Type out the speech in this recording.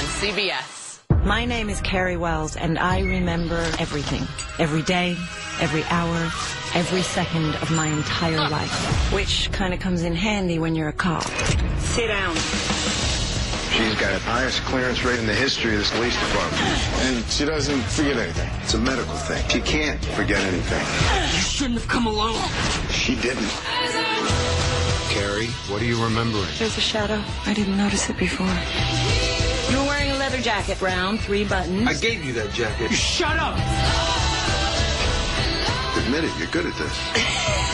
on CBS. My name is Carrie Wells, and I remember everything. Every day, every hour, every second of my entire life. Which kind of comes in handy when you're a cop. Sit down. She's got the highest clearance rate in the history of this police department. And she doesn't forget anything. It's a medical thing. She can't forget anything. You shouldn't have come alone. She didn't. Carrie, what are you remembering? There's a shadow. I didn't notice it before. You were wearing a leather jacket, round, three buttons. I gave you that jacket. Shut up! Admit it, you're good at this.